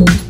Música